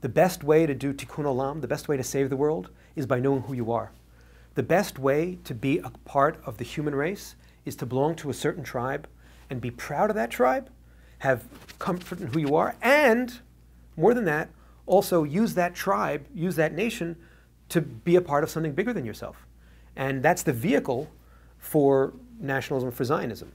The best way to do tikkun olam, the best way to save the world, is by knowing who you are. The best way to be a part of the human race is to belong to a certain tribe and be proud of that tribe, have comfort in who you are, and more than that, also use that tribe, use that nation to be a part of something bigger than yourself. And that's the vehicle for nationalism, for Zionism.